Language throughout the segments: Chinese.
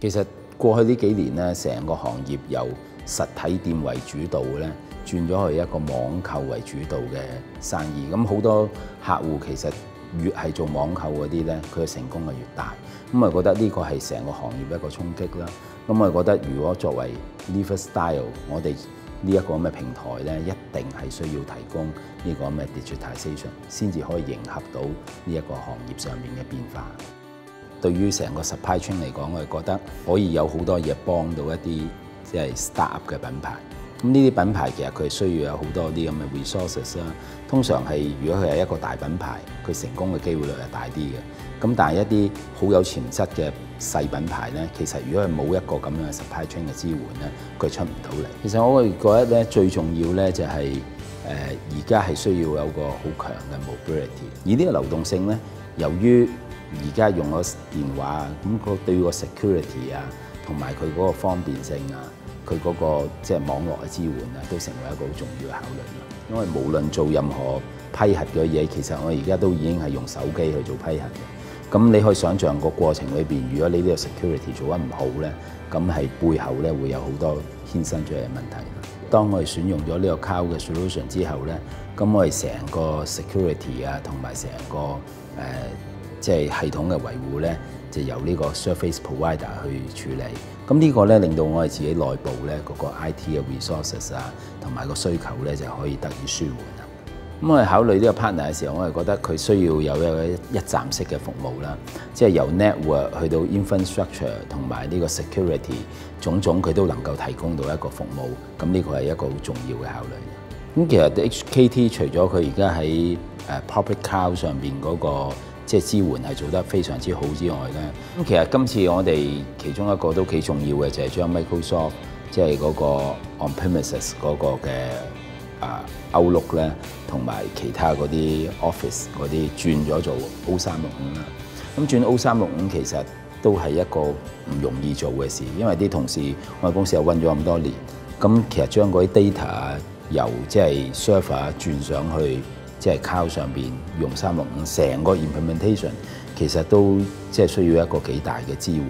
其實過去呢幾年咧，成個行業由實體店為主導咧，轉咗去一個網購為主導嘅生意。咁好多客戶其實越係做網購嗰啲咧，佢嘅成功係越大。咁我覺得呢個係成個行業一個衝擊啦。咁我覺得如果作為 Live Style，我哋呢一個咁嘅平台咧，一定係需要提供呢個咁嘅 digitization，先至可以迎合到呢一個行業上面嘅變化。對於成個 supply chain 嚟講，我哋覺得可以有好多嘢幫到一啲即係 startup 嘅品牌。咁呢啲品牌其實佢需要有好多啲咁嘅 resources 啦。通常係如果佢係一個大品牌，佢成功嘅機會率係大啲嘅。咁但係一啲好有潛質嘅細品牌咧，其實如果係冇一個咁樣嘅 supply chain 嘅支援咧，佢出唔到嚟。其實我會覺得咧，最重要咧就係誒而家係需要有個好強嘅 mobility。而呢個流動性咧，由於而家用咗電話，咁佢對個 security 啊，同埋佢嗰個方便性啊，佢嗰個即係網絡嘅支援啊，都成為一個好重要嘅考慮。因為無論做任何批核嘅嘢，其實我而家都已經係用手機去做批核嘅。咁你可以想象個過程裏邊，如果你呢個 security 做得唔好咧，咁係背後咧會有好多衍生出嚟嘅問題。當我哋選用咗呢個 cloud 嘅 solution 之後咧，咁我哋成個 security 啊，同埋成個誒。即係系統嘅維護咧，就由呢個 service provider 去處理。咁呢個咧令到我哋自己內部咧嗰個 IT 嘅 resources 啊，同埋個需求咧就可以得以舒緩啦。咁我哋考慮呢個 partner 嘅時候，我係覺得佢需要有一個一站式嘅服務啦，即係由 network 去到 infrastructure 同埋呢個 security 種種，佢都能夠提供到一個服務。咁呢個係一個好重要嘅考慮。咁其實 HKT 除咗佢而家喺誒 public cloud 上邊嗰個即係支援係做得非常之好之外咧，咁其實今次我哋其中一個都幾重要嘅就係將 Microsoft 即係嗰個 on-premises 嗰個嘅啊 Outlook 咧，同埋其他嗰啲 Office 嗰啲轉咗做 O 三六五啦。咁轉 O 三六五其實都係一個唔容易做嘅事，因為啲同事我哋公司又温咗咁多年，咁其實將嗰啲 data 由即係 server 轉上去。即係靠上邊用三六五，成個 implementation 其實都即係需要一個幾大嘅支援。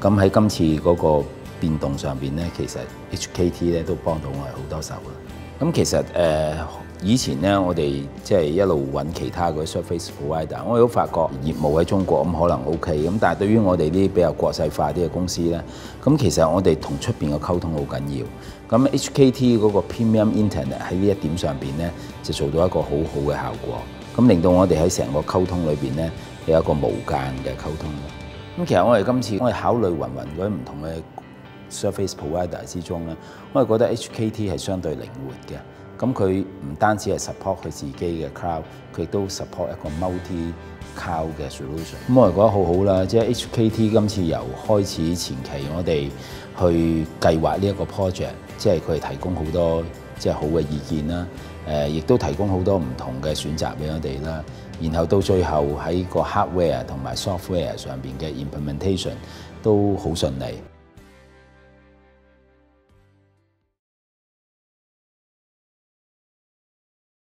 咁喺今次嗰個變動上邊咧，其實 HKT 咧都幫到我哋好多手啦。咁其實誒、以前咧，我哋即係一路揾其他嗰啲 surface provider，我哋都發覺業務喺中國咁可能 OK，咁但係對於我哋啲比較國際化啲嘅公司咧，咁其實我哋同出邊嘅溝通好緊要。咁 HKT 嗰個 Premium Internet 喺呢一點上邊咧，就做到一個好好嘅效果，咁令到我哋喺成個溝通裏邊咧有一個無間嘅溝通。咁其實我哋今次我哋考慮雲雲嗰啲唔同嘅 Surface Provider 之中咧，我哋覺得 HKT 係相對靈活嘅。咁佢唔單止係 support 佢自己嘅 cloud，佢亦都 support 一個 multi cloud 嘅 solution。咁我覺得好好啦，即係 HKT 今次由開始前期我哋去計劃呢一個 project，即係佢提供好多即係好嘅意見啦。誒，亦都提供好多唔同嘅選擇俾我哋啦。然後到最後喺個 hardware 同埋 software 上邊嘅 implementation 都好順利。